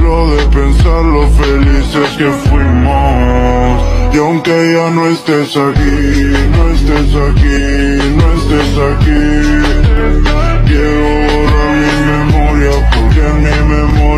Solo de pensar lo felices que fuimos. Y aunque ya no estés aquí, no estés aquí, no estés aquí.